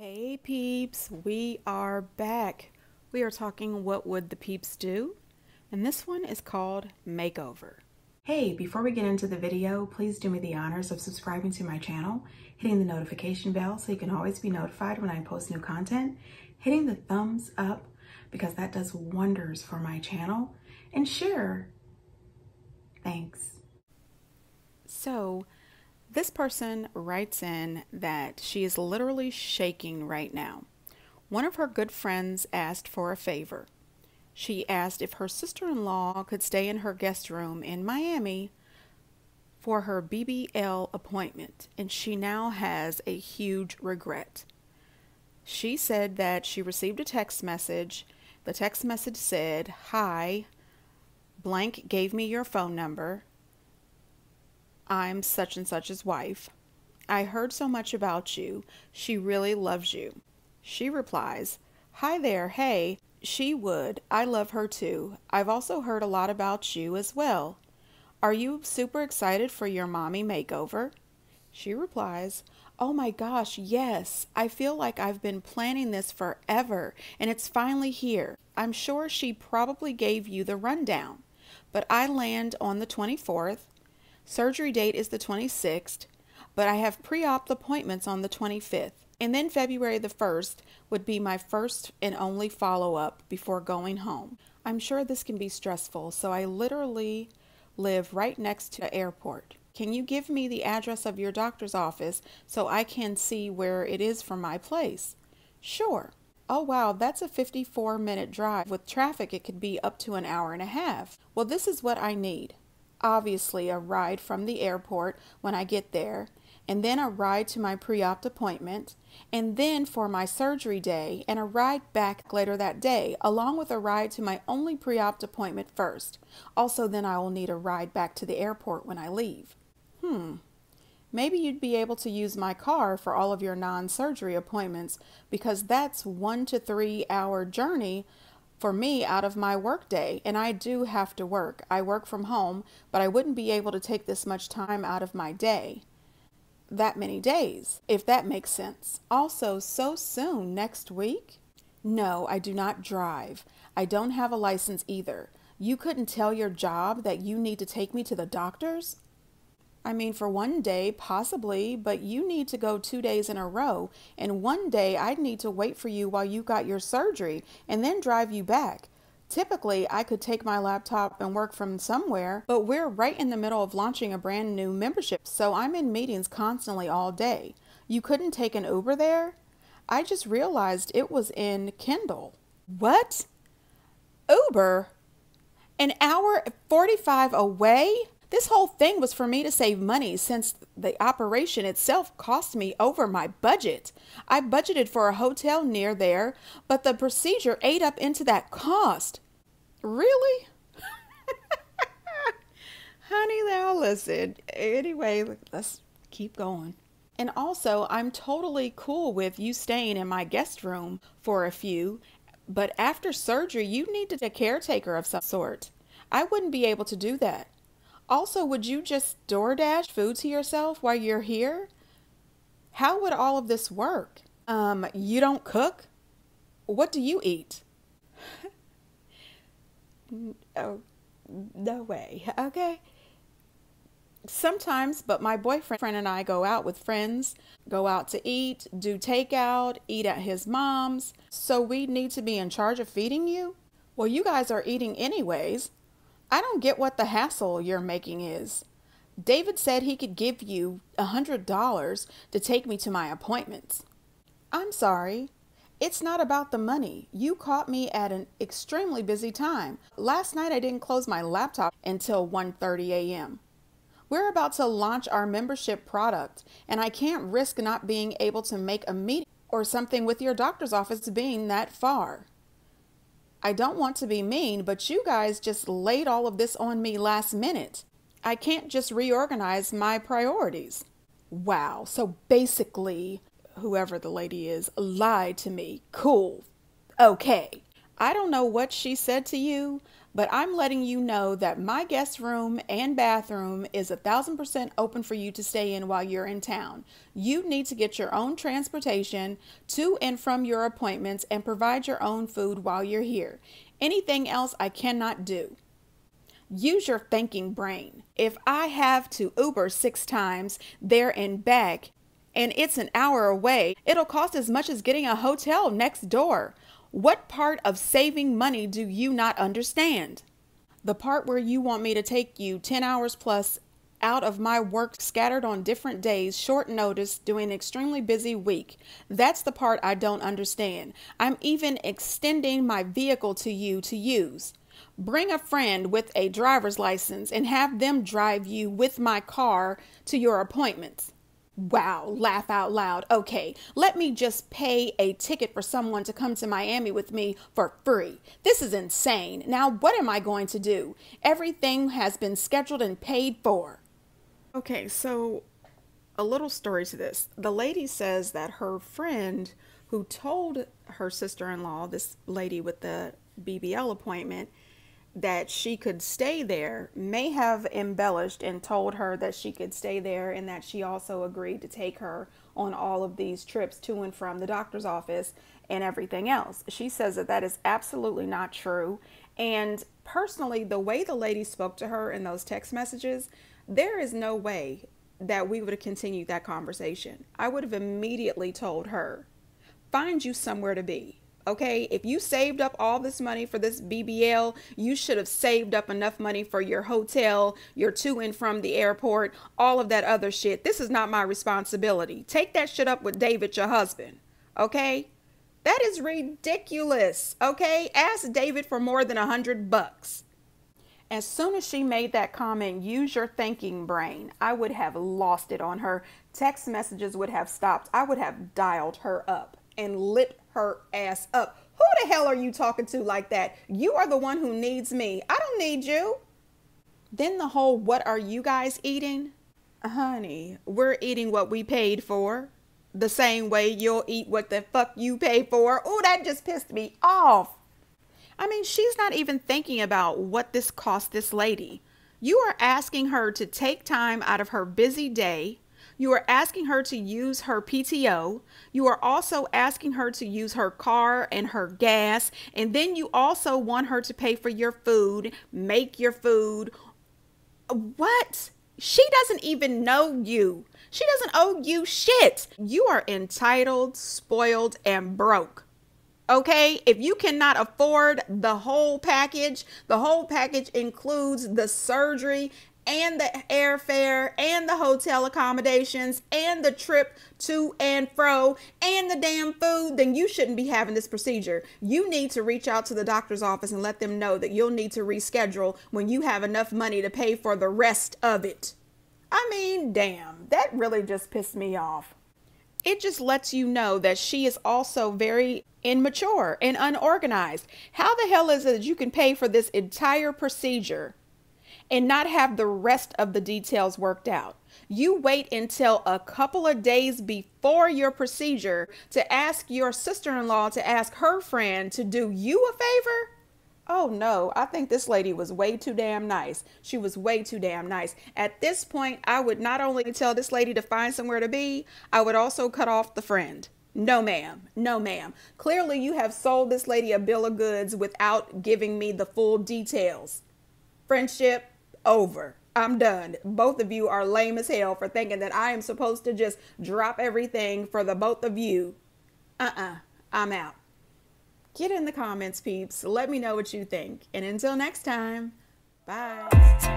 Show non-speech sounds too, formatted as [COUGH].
Hey peeps, we are back. We are talking What Would the Peeps Do? And this one is called Makeover. Hey, before we get into the video, please do me the honors of subscribing to my channel, hitting the notification bell so you can always be notified when I post new content, hitting the thumbs up because that does wonders for my channel, and share. Thanks. So, this person writes in that she is literally shaking right now. One of her good friends asked for a favor. She asked if her sister in law could stay in her guest room in Miami for her BBL appointment, and she now has a huge regret. She said that she received a text message. The text message said, Hi, blank gave me your phone number. I'm such and such's wife. I heard so much about you. She really loves you. She replies, Hi there, hey, she would. I love her too. I've also heard a lot about you as well. Are you super excited for your mommy makeover? She replies, Oh my gosh, yes. I feel like I've been planning this forever and it's finally here. I'm sure she probably gave you the rundown, but I land on the 24th Surgery date is the 26th, but I have pre op appointments on the 25th. And then February the 1st would be my first and only follow up before going home. I'm sure this can be stressful, so I literally live right next to the airport. Can you give me the address of your doctor's office so I can see where it is from my place? Sure. Oh wow, that's a 54 minute drive. With traffic, it could be up to an hour and a half. Well, this is what I need obviously a ride from the airport when I get there, and then a ride to my pre op appointment, and then for my surgery day, and a ride back later that day, along with a ride to my only pre op appointment first. Also, then I will need a ride back to the airport when I leave. Hmm. Maybe you'd be able to use my car for all of your non surgery appointments because that's one to three hour journey for me out of my workday. And I do have to work. I work from home, but I wouldn't be able to take this much time out of my day that many days, if that makes sense. Also, so soon, next week? No, I do not drive. I don't have a license either. You couldn't tell your job that you need to take me to the doctor's? I mean, for one day, possibly, but you need to go two days in a row. And one day, I'd need to wait for you while you got your surgery and then drive you back. Typically, I could take my laptop and work from somewhere, but we're right in the middle of launching a brand new membership, so I'm in meetings constantly all day. You couldn't take an Uber there? I just realized it was in Kendall. What? Uber? An hour 45 away? This whole thing was for me to save money since the operation itself cost me over my budget. I budgeted for a hotel near there, but the procedure ate up into that cost. Really? [LAUGHS] Honey, now listen. Anyway, let's keep going. And also, I'm totally cool with you staying in my guest room for a few, but after surgery, you need a caretaker of some sort. I wouldn't be able to do that. Also, would you just DoorDash food to yourself while you're here? How would all of this work? Um, you don't cook? What do you eat? [LAUGHS] oh, no way. Okay. Sometimes, but my boyfriend and I go out with friends, go out to eat, do takeout, eat at his mom's. So we need to be in charge of feeding you? Well, you guys are eating anyways. I don't get what the hassle you're making is. David said he could give you a $100 to take me to my appointments. I'm sorry. It's not about the money. You caught me at an extremely busy time. Last night I didn't close my laptop until 1:30 a.m. We're about to launch our membership product, and I can't risk not being able to make a meeting or something with your doctor's office being that far. I don't want to be mean, but you guys just laid all of this on me last minute. I can't just reorganize my priorities. Wow, so basically, whoever the lady is lied to me. Cool. Okay. I don't know what she said to you, but I'm letting you know that my guest room and bathroom is a thousand percent open for you to stay in while you're in town. You need to get your own transportation to and from your appointments and provide your own food while you're here. Anything else I cannot do. Use your thinking brain. If I have to Uber six times there and back, and it's an hour away, it'll cost as much as getting a hotel next door. What part of saving money do you not understand? The part where you want me to take you 10 hours plus out of my work scattered on different days, short notice, doing an extremely busy week. That's the part I don't understand. I'm even extending my vehicle to you to use. Bring a friend with a driver's license and have them drive you with my car to your appointments. Wow, laugh out loud. Okay, let me just pay a ticket for someone to come to Miami with me for free. This is insane. Now, what am I going to do? Everything has been scheduled and paid for. Okay, so a little story to this. The lady says that her friend who told her sister in law, this lady with the BBL appointment, that she could stay there may have embellished and told her that she could stay there and that she also agreed to take her on all of these trips to and from the doctor's office and everything else. She says that that is absolutely not true. And personally, the way the lady spoke to her in those text messages, there is no way that we would have continued that conversation. I would have immediately told her, find you somewhere to be Okay, if you saved up all this money for this BBL, you should have saved up enough money for your hotel, your to and from the airport, all of that other shit. This is not my responsibility. Take that shit up with David, your husband. Okay? That is ridiculous. Okay? Ask David for more than a hundred bucks. As soon as she made that comment, use your thinking brain, I would have lost it on her. Text messages would have stopped. I would have dialed her up and lit her ass up. Who the hell are you talking to like that? You are the one who needs me. I don't need you. Then the whole what are you guys eating? Uh, honey, we're eating what we paid for. The same way you'll eat what the fuck you pay for. Oh, that just pissed me off. I mean, she's not even thinking about what this cost this lady. You are asking her to take time out of her busy day you are asking her to use her PTO. You are also asking her to use her car and her gas. And then you also want her to pay for your food, make your food. What? She doesn't even know you. She doesn't owe you shit. You are entitled, spoiled, and broke. Okay, if you cannot afford the whole package, the whole package includes the surgery and the airfare and the hotel accommodations and the trip to and fro and the damn food, then you shouldn't be having this procedure. You need to reach out to the doctor's office and let them know that you'll need to reschedule when you have enough money to pay for the rest of it. I mean, damn, that really just pissed me off. It just lets you know that she is also very immature and unorganized. How the hell is it that you can pay for this entire procedure and not have the rest of the details worked out. You wait until a couple of days before your procedure to ask your sister in law to ask her friend to do you a favor? Oh no, I think this lady was way too damn nice. She was way too damn nice. At this point, I would not only tell this lady to find somewhere to be, I would also cut off the friend. No, ma'am. No, ma'am. Clearly, you have sold this lady a bill of goods without giving me the full details. Friendship, over. I'm done. Both of you are lame as hell for thinking that I am supposed to just drop everything for the both of you. Uh uh-uh, uh, i am out. Get in the comments, peeps. Let me know what you think. And until next time, bye.